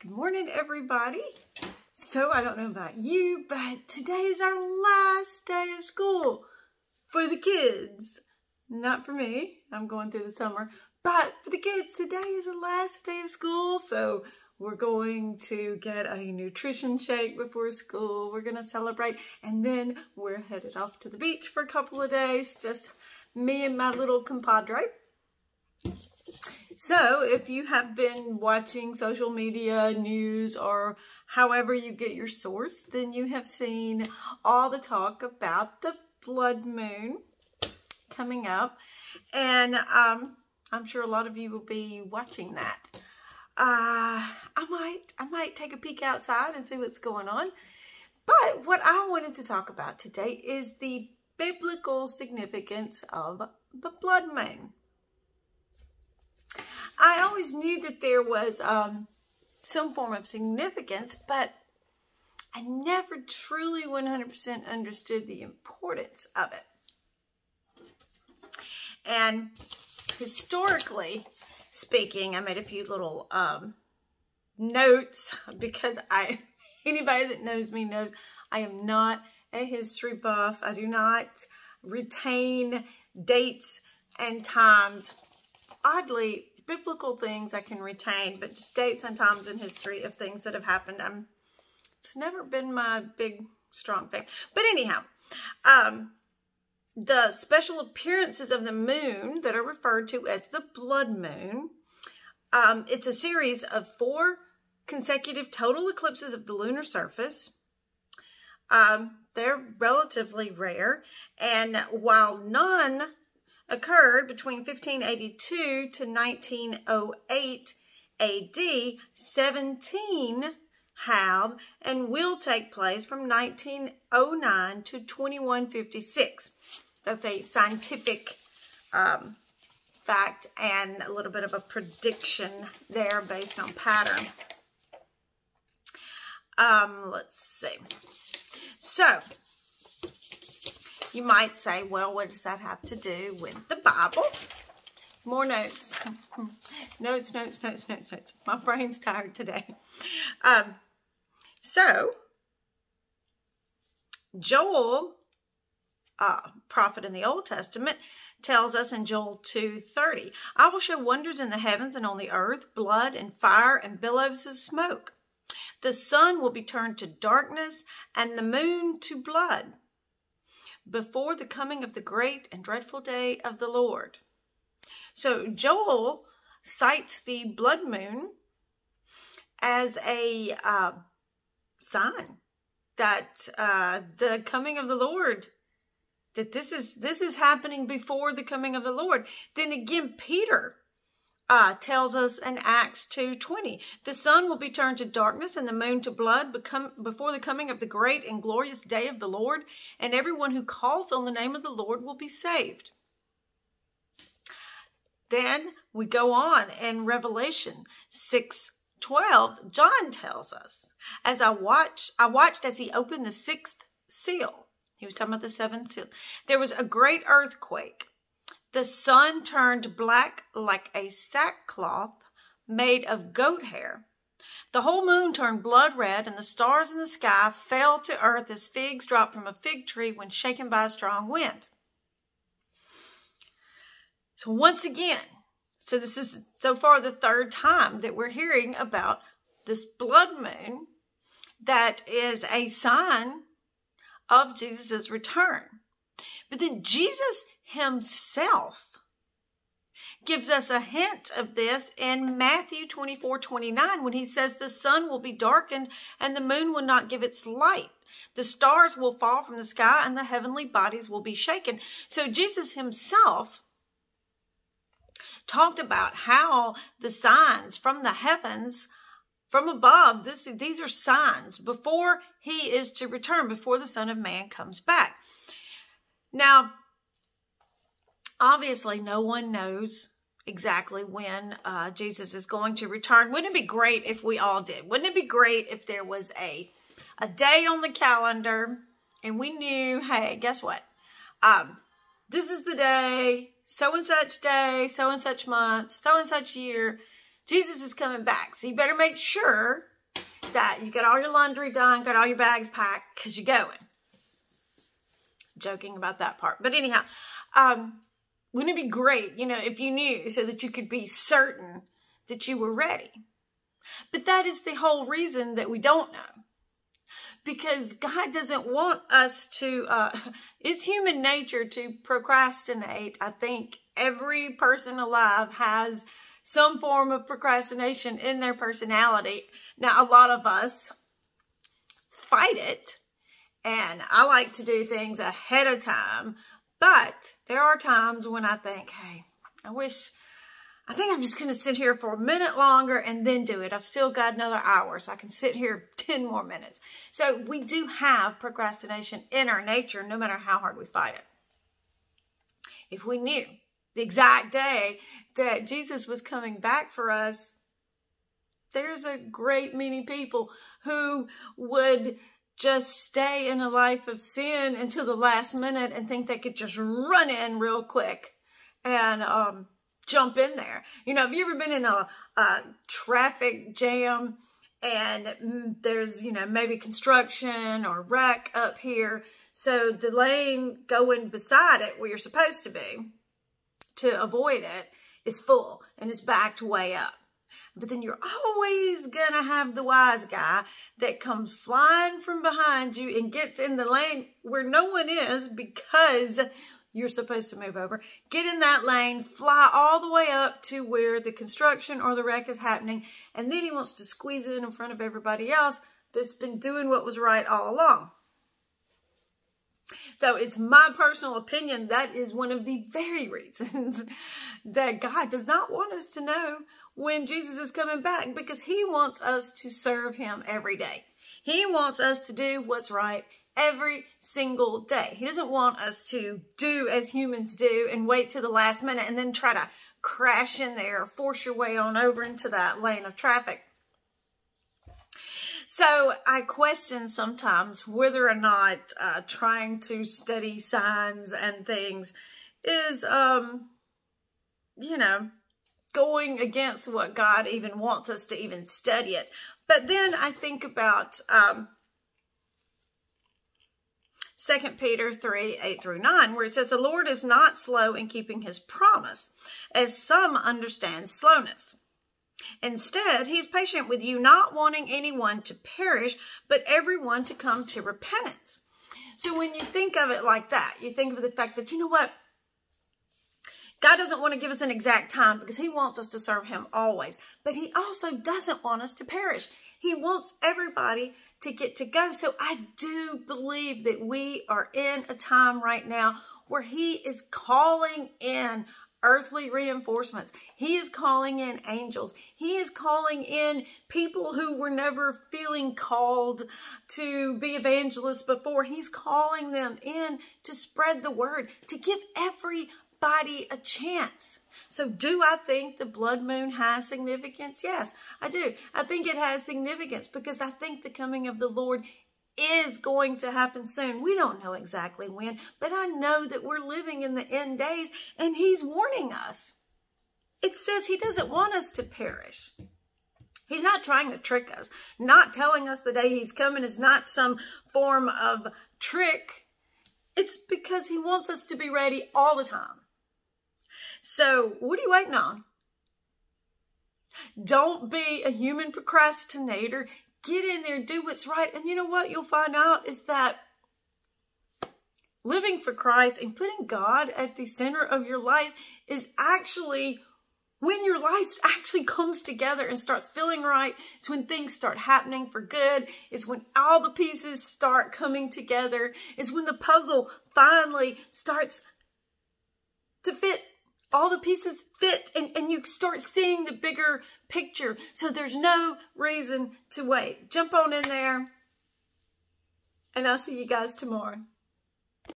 Good morning, everybody. So, I don't know about you, but today is our last day of school for the kids. Not for me. I'm going through the summer. But for the kids, today is the last day of school. So, we're going to get a nutrition shake before school. We're going to celebrate. And then we're headed off to the beach for a couple of days. Just me and my little compadre. So if you have been watching social media, news, or however you get your source, then you have seen all the talk about the blood moon coming up. And um, I'm sure a lot of you will be watching that. Uh, I might, I might take a peek outside and see what's going on. But what I wanted to talk about today is the biblical significance of the blood moon. I always knew that there was um, some form of significance, but I never truly 100% understood the importance of it. And historically speaking, I made a few little um, notes because I, anybody that knows me knows I am not a history buff. I do not retain dates and times. Oddly, biblical things I can retain, but just dates and times in history of things that have happened, I'm, it's never been my big, strong thing. But anyhow, um, the special appearances of the moon that are referred to as the blood moon, um, it's a series of four consecutive total eclipses of the lunar surface. Um, they're relatively rare, and while none occurred between 1582 to 1908 AD, 17 have and will take place from 1909 to 2156. That's a scientific um, fact and a little bit of a prediction there based on pattern. Um, let's see. So, you might say, well, what does that have to do with the Bible? More notes. notes, notes, notes, notes, notes. My brain's tired today. Um, so, Joel, uh, prophet in the Old Testament, tells us in Joel 2.30, I will show wonders in the heavens and on the earth, blood and fire and billows of smoke. The sun will be turned to darkness and the moon to blood before the coming of the great and dreadful day of the Lord. So Joel cites the blood moon as a uh, sign that uh, the coming of the Lord that this is this is happening before the coming of the Lord. Then again, Peter uh, tells us in Acts 2.20, the sun will be turned to darkness and the moon to blood become, before the coming of the great and glorious day of the Lord, and everyone who calls on the name of the Lord will be saved. Then we go on in Revelation 6.12, John tells us, as I watch, I watched as he opened the sixth seal. He was talking about the seventh seal. There was a great earthquake the sun turned black like a sackcloth made of goat hair. The whole moon turned blood red, and the stars in the sky fell to earth as figs drop from a fig tree when shaken by a strong wind. So, once again, so this is so far the third time that we're hearing about this blood moon that is a sign of Jesus' return. But then Jesus himself gives us a hint of this in Matthew 24, 29, when he says the sun will be darkened and the moon will not give its light. The stars will fall from the sky and the heavenly bodies will be shaken. So Jesus himself talked about how the signs from the heavens from above, this, these are signs before he is to return, before the Son of Man comes back. Now, obviously no one knows exactly when uh, Jesus is going to return. Wouldn't it be great if we all did? Wouldn't it be great if there was a a day on the calendar and we knew, hey, guess what? Um, this is the day, so and such day, so and such month, so and such year. Jesus is coming back. So you better make sure that you got all your laundry done, got all your bags packed, because you're going. Joking about that part. But anyhow, um, wouldn't it be great, you know, if you knew so that you could be certain that you were ready? But that is the whole reason that we don't know. Because God doesn't want us to, uh, it's human nature to procrastinate. I think every person alive has some form of procrastination in their personality. Now, a lot of us fight it, and I like to do things ahead of time, but there are times when I think, hey, I wish I think I'm just going to sit here for a minute longer and then do it. I've still got another hour, so I can sit here 10 more minutes. So we do have procrastination in our nature, no matter how hard we fight it. If we knew the exact day that Jesus was coming back for us, there's a great many people who would just stay in a life of sin until the last minute and think they could just run in real quick and um, jump in there. You know, have you ever been in a, a traffic jam and there's, you know, maybe construction or wreck up here. So the lane going beside it where you're supposed to be to avoid it is full and it's backed way up. But then you're always going to have the wise guy that comes flying from behind you and gets in the lane where no one is because you're supposed to move over. Get in that lane, fly all the way up to where the construction or the wreck is happening, and then he wants to squeeze in in front of everybody else that's been doing what was right all along. So it's my personal opinion that is one of the very reasons that God does not want us to know when Jesus is coming back because he wants us to serve him every day. He wants us to do what's right every single day. He doesn't want us to do as humans do and wait to the last minute and then try to crash in there force your way on over into that lane of traffic. So I question sometimes whether or not uh, trying to study signs and things is, um, you know, going against what God even wants us to even study it. But then I think about um, 2 Peter 3, 8 through 9, where it says, The Lord is not slow in keeping his promise, as some understand slowness. Instead, he's patient with you, not wanting anyone to perish, but everyone to come to repentance. So when you think of it like that, you think of the fact that, you know what? God doesn't want to give us an exact time because he wants us to serve him always. But he also doesn't want us to perish. He wants everybody to get to go. So I do believe that we are in a time right now where he is calling in earthly reinforcements. He is calling in angels. He is calling in people who were never feeling called to be evangelists before. He's calling them in to spread the word, to give everybody a chance. So do I think the blood moon has significance? Yes, I do. I think it has significance because I think the coming of the Lord is going to happen soon. We don't know exactly when, but I know that we're living in the end days and he's warning us. It says he doesn't want us to perish. He's not trying to trick us. Not telling us the day he's coming is not some form of trick. It's because he wants us to be ready all the time. So what are you waiting on? Don't be a human procrastinator. Get in there, do what's right. And you know what you'll find out is that living for Christ and putting God at the center of your life is actually when your life actually comes together and starts feeling right, it's when things start happening for good. It's when all the pieces start coming together. It's when the puzzle finally starts to fit all the pieces fit and, and you start seeing the bigger picture. So there's no reason to wait. Jump on in there and I'll see you guys tomorrow.